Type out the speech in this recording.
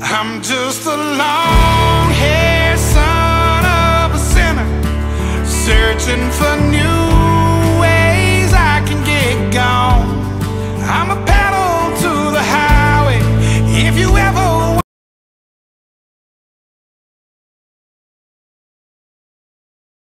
I'm just a long-haired son of a sinner Searching for new.